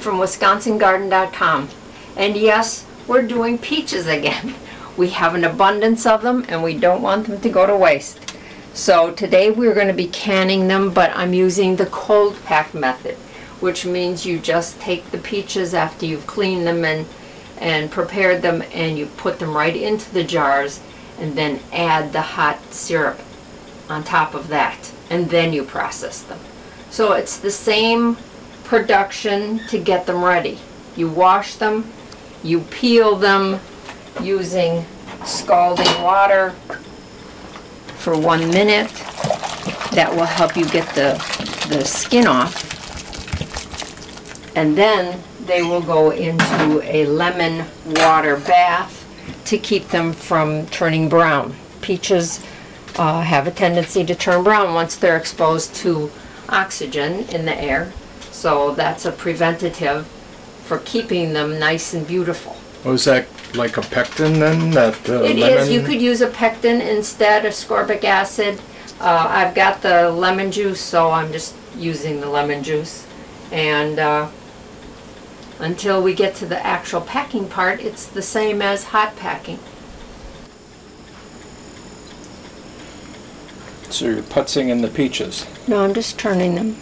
from WisconsinGarden.com. And yes, we're doing peaches again. We have an abundance of them and we don't want them to go to waste. So today we're going to be canning them, but I'm using the cold pack method, which means you just take the peaches after you've cleaned them and, and prepared them and you put them right into the jars and then add the hot syrup on top of that and then you process them. So it's the same production to get them ready. You wash them, you peel them using scalding water for one minute. That will help you get the, the skin off. And then they will go into a lemon water bath to keep them from turning brown. Peaches uh, have a tendency to turn brown once they're exposed to oxygen in the air. So that's a preventative for keeping them nice and beautiful. Was that like a pectin then? That uh, It lemon? is, you could use a pectin instead of ascorbic acid. Uh, I've got the lemon juice, so I'm just using the lemon juice. And uh, until we get to the actual packing part, it's the same as hot packing. So you're putzing in the peaches. No, I'm just turning them.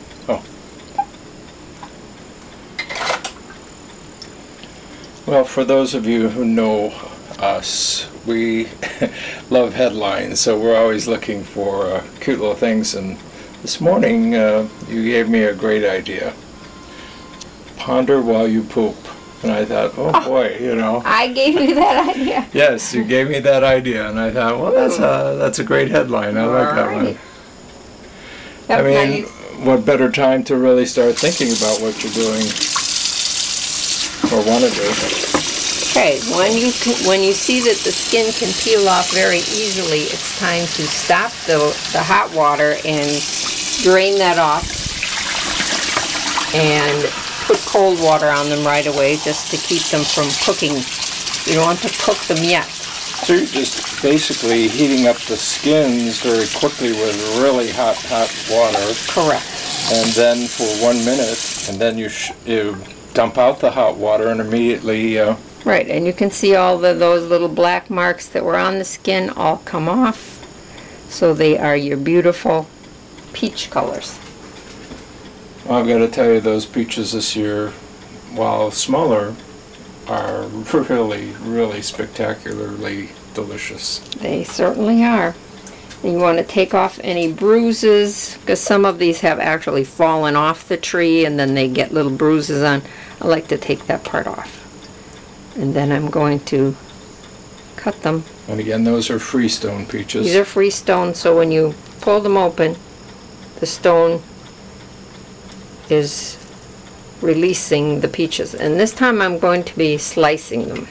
Well, for those of you who know us, we love headlines, so we're always looking for uh, cute little things. And this morning, uh, you gave me a great idea. Ponder while you poop. And I thought, oh boy, you know. I gave you that idea. Yes, you gave me that idea, and I thought, well, that's a that's a great headline. I like that one. Yep, I mean, what better time to really start thinking about what you're doing or want to do? Okay, when you can, when you see that the skin can peel off very easily, it's time to stop the the hot water and drain that off, and put cold water on them right away just to keep them from cooking. You don't want to cook them yet. So you're just basically heating up the skins very quickly with really hot, hot water, Correct. and then for one minute, and then you sh- you dump out the hot water and immediately. Uh, Right, and you can see all the, those little black marks that were on the skin all come off. So they are your beautiful peach colors. Well, I've got to tell you, those peaches this year, while smaller, are really, really spectacularly delicious. They certainly are. And you want to take off any bruises, because some of these have actually fallen off the tree and then they get little bruises on. I like to take that part off. And then I'm going to cut them. And again, those are freestone peaches. These are free stone, so when you pull them open, the stone is releasing the peaches. And this time I'm going to be slicing them.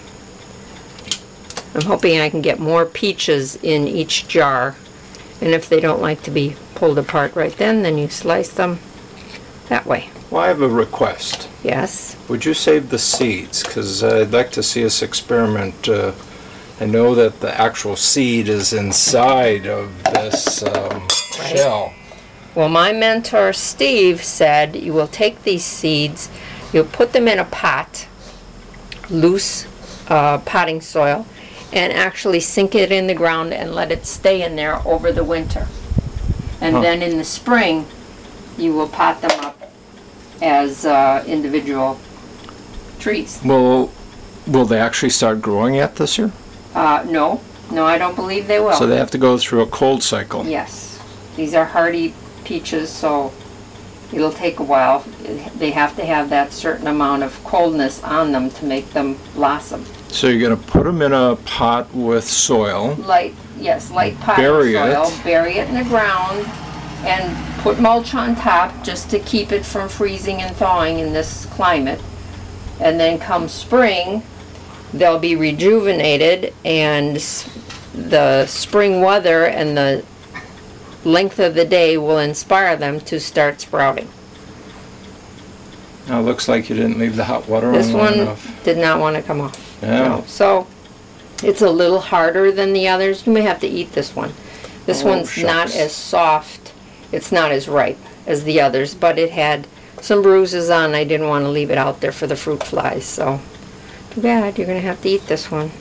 I'm hoping I can get more peaches in each jar. And if they don't like to be pulled apart right then, then you slice them that way. Well, I have a request. Yes? Would you save the seeds? Because I'd like to see us experiment. Uh, I know that the actual seed is inside of this um, shell. Well, my mentor Steve said you will take these seeds, you'll put them in a pot, loose uh, potting soil, and actually sink it in the ground and let it stay in there over the winter. And Huh. then in the spring, you will pot them up as uh, individual trees. Will Will they actually start growing yet this year? Uh, no, no, I don't believe they will. So they have to go through a cold cycle. Yes, these are hardy peaches, so it'll take a while. They have to have that certain amount of coldness on them to make them blossom. So you're going to put them in a pot with soil. Light, yes, light potting Bury soil, it. bury it in the ground, and put mulch on top just to keep it from freezing and thawing in this climate. And then come spring, they'll be rejuvenated and the spring weather and the length of the day will inspire them to start sprouting. Now, it looks like you didn't leave the hot water This on long enough. This one did not want to come off. Yeah. No. So it's a little harder than the others. You may have to eat this one. This Oh, one's not as soft. It's not as ripe as the others, but it had some bruises on. I didn't want to leave it out there for the fruit flies, so too bad. You're gonna have to eat this one.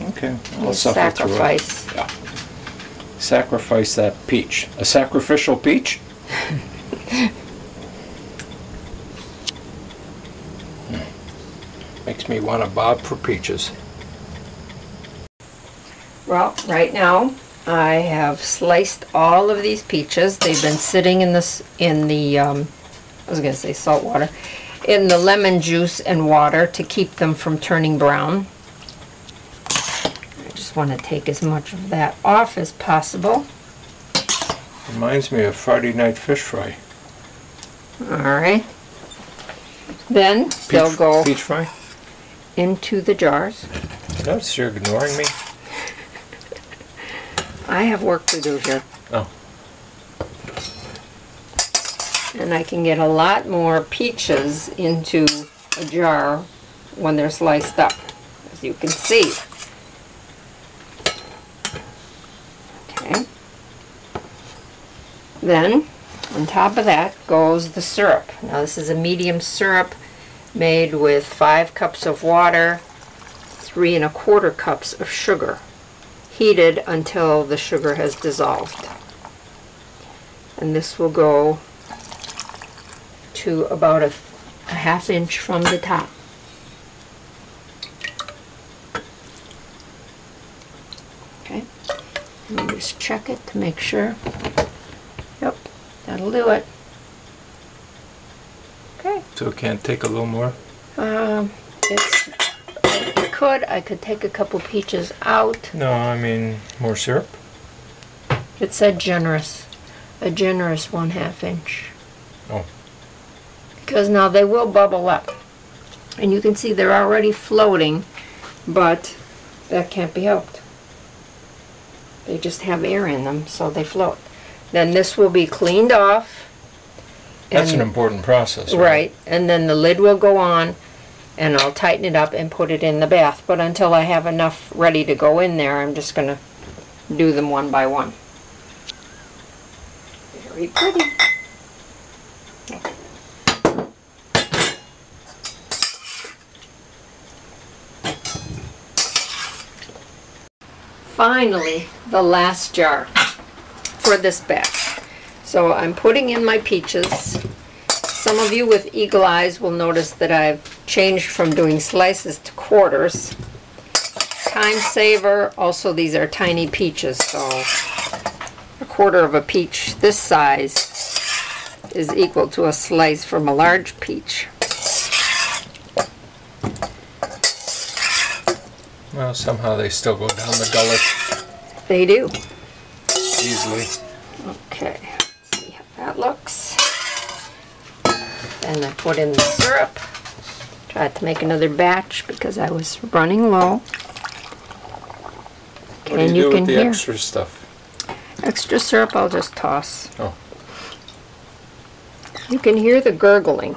Okay. I'll sacrifice. Yeah. Sacrifice that peach. A sacrificial peach? Makes me want to bob for peaches. Well, right now I have sliced all of these peaches. They've been sitting in this in the um, I was gonna say salt water, in the lemon juice and water to keep them from turning brown. I just want to take as much of that off as possible. Reminds me of Friday night fish fry. All right. Then they'll go Peach fry? into the jars. Notice you're ignoring me? I have work to do here. Oh. And I can get a lot more peaches into a jar when they're sliced up, as you can see. Okay. Then, on top of that goes the syrup. Now this is a medium syrup made with five cups of water, three and a quarter cups of sugar heated until the sugar has dissolved. And this will go to about a, a half inch from the top. Okay, let me just check it to make sure. Yep, that'll do it. Okay. So it can't take a little more? Um, it's, could, I could take a couple peaches out. No, I mean more syrup. It said generous, a generous one half inch. Oh. Because now they will bubble up. And you can see they're already floating, but that can't be helped. They just have air in them, so they float. Then this will be cleaned off. That's an important process, right? Right, and then the lid will go on, and I'll tighten it up and put it in the bath. But until I have enough ready to go in there, I'm just gonna do them one by one. Very pretty. Finally, the last jar for this batch. So I'm putting in my peaches. Some of you with eagle eyes will notice that I've changed from doing slices to quarters. Time saver, also these are tiny peaches, so a quarter of a peach this size is equal to a slice from a large peach. Well, somehow they still go down the gullet They do. easily. Okay, let's see how that looks. And I put in the syrup. Tried to make another batch because I was running low. What do And you you do can with the hear. extra stuff? Extra syrup I'll just toss. Oh. You can hear the gurgling.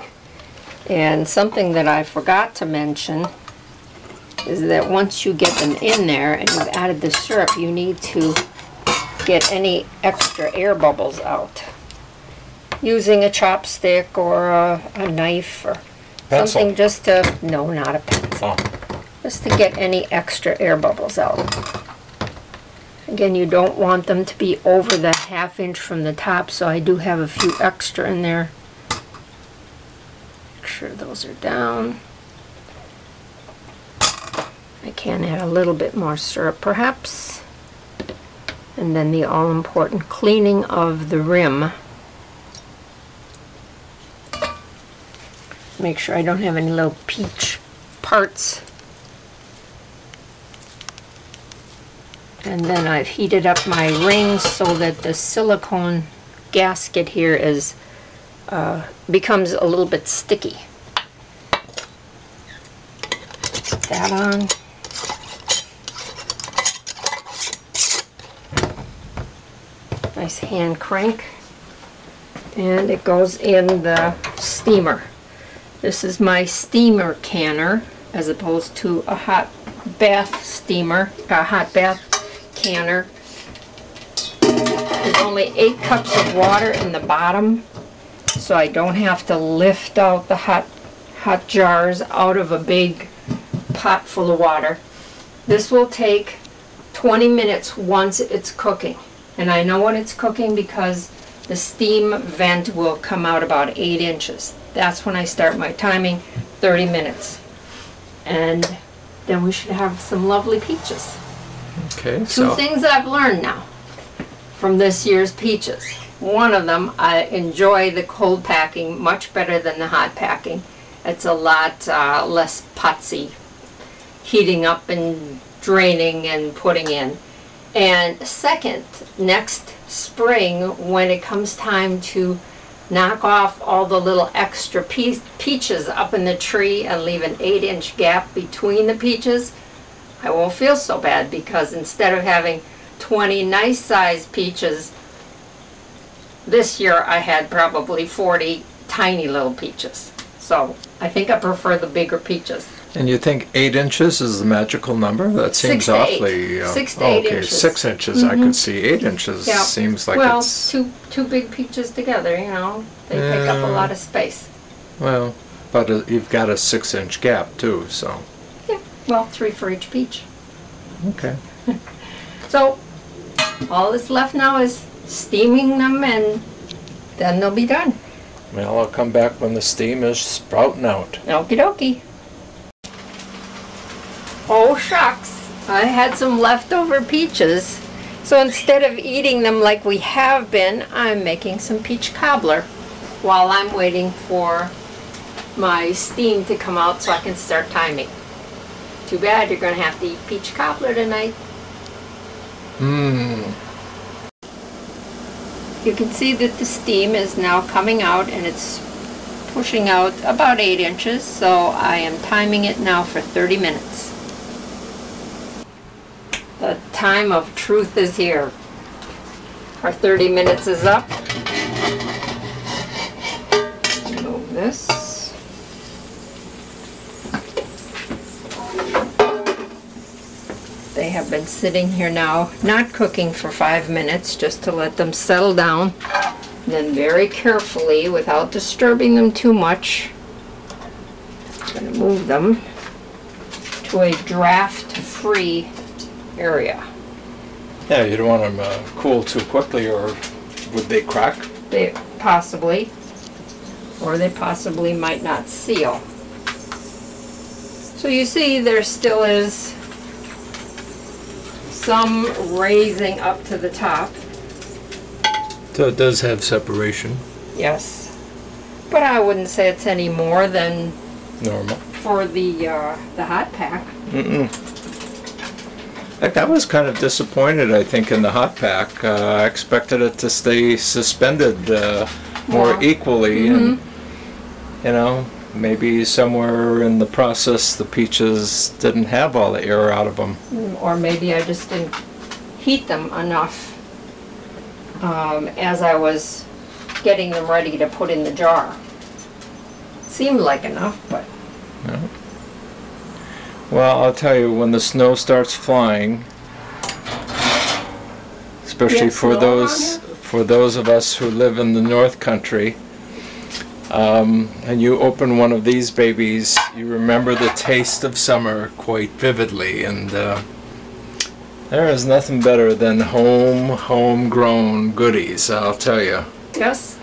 And something that I forgot to mention is that once you get them in there and you've added the syrup, you need to get any extra air bubbles out. Using a chopstick or a, a knife or Pencil. something just to, no, not a pencil Oh, just to get any extra air bubbles out. Again, you don't want them to be over the half inch from the top, so I do have a few extra in there. Make sure those are down. I can add a little bit more syrup perhaps. And then the all-important cleaning of the rim. Make sure I don't have any little peach parts. And then I've heated up my rings so that the silicone gasket here is, uh, becomes a little bit sticky. Put that on. Nice hand crank. And it goes in the steamer. This is my steamer canner as opposed to a hot bath steamer, a hot bath canner. There's only eight cups of water in the bottom, so I don't have to lift out the hot, hot jars out of a big pot full of water. This will take 20 minutes once it's cooking. And I know when it's cooking because the steam vent will come out about 8 inches. That's when I start my timing, 30 minutes. And then we should have some lovely peaches. Okay, Two so things I've learned now from this year's peaches. One of them, I enjoy the cold packing much better than the hot packing. It's a lot uh, less putsy, heating up and draining and putting in. And second, next spring, when it comes time to knock off all the little extra pe- peaches up in the tree and leave an eight inch gap between the peaches, I won't feel so bad because instead of having 20 nice sized peaches, this year I had probably 40 tiny little peaches. So I think I prefer the bigger peaches. And you think eight inches is the magical number? That seems Six awfully. uh, Six to eight okay, inches. six inches. I could see eight inches. Yeah. Seems like well, it's two two big peaches together, you know, they take up a lot of space. well, but uh, you've got a six-inch gap too. So Yeah, well, three for each peach. okay. So all that's left now is steaming them and then they'll be done. Well, I'll come back when the steam is sprouting out. Okie dokie. Oh shucks, I had some leftover peaches. So instead of eating them like we have been, I'm making some peach cobbler while I'm waiting for my steam to come out so I can start timing. Too bad you're gonna have to eat peach cobbler tonight. Mmm. You can see that the steam is now coming out and it's pushing out about 8 inches, so I am timing it now for 30 minutes. The time of truth is here. Our 30 minutes is up. Move this. They have been sitting here now, not cooking for five minutes, just to let them settle down. Then very carefully, without disturbing them too much, I'm gonna move them to a draft-free area. Yeah, you don't want them uh, cool too quickly, or would they crack? They possibly, or they possibly might not seal. So you see, there still is some raising up to the top. So it does have separation. Yes. But I wouldn't say it's any more than Normal. for the, uh, the hot pack. Mm-mm. Heck, I was kind of disappointed, I think, in the hot pack. Uh, I expected it to stay suspended uh, more More. equally, and you know, maybe somewhere in the process the peaches didn't have all the air out of them. Or maybe I just didn't heat them enough um, as I was getting them ready to put in the jar. Seemed like enough, but Well, I'll tell you, when the snow starts flying, especially for those for those of us who live in the North Country, um, and you open one of these babies, you remember the taste of summer quite vividly, and uh, there is nothing better than home homegrown goodies. I'll tell you. yes.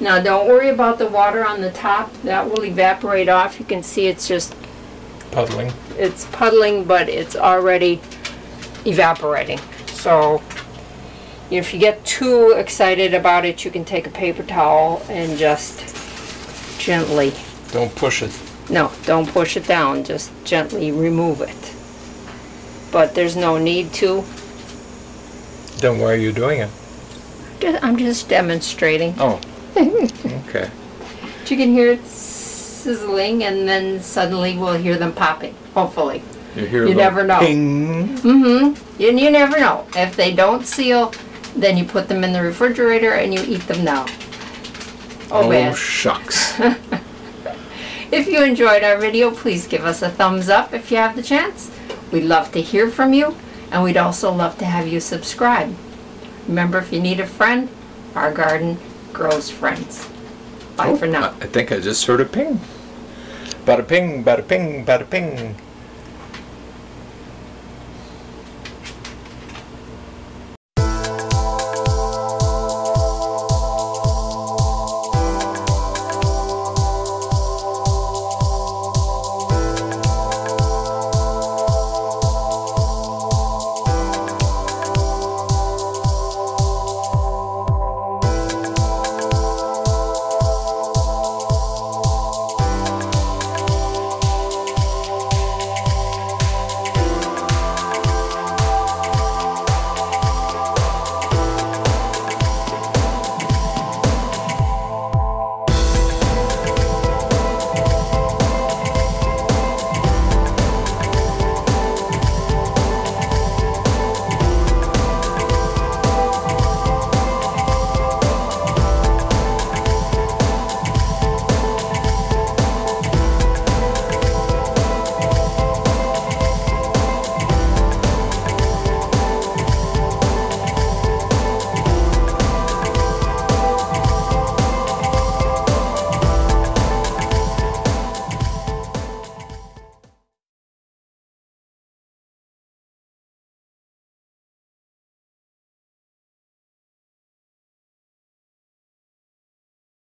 Now don't worry about the water on the top. That will evaporate off. You can see it's just, Puddling. it's puddling, but it's already evaporating. So if you get too excited about it, you can take a paper towel and just gently, Don't push it. no, don't push it down, just gently remove it. But there's no need to. Then why are you doing it? I'm just demonstrating. Oh. okay. You can hear it sizzling and then suddenly we'll hear them popping, hopefully. You hear You never know. Ping. Mm-hmm. And you never know. If they don't seal, then you put them in the refrigerator and you eat them now. Oh, man. shucks. If you enjoyed our video, please give us a thumbs up if you have the chance. We'd love to hear from you, and we'd also love to have you subscribe. Remember, if you need a friend, our garden grows friends. Bye oh, for now. I think I just heard a ping. Bada ping, bada ping, bada ping.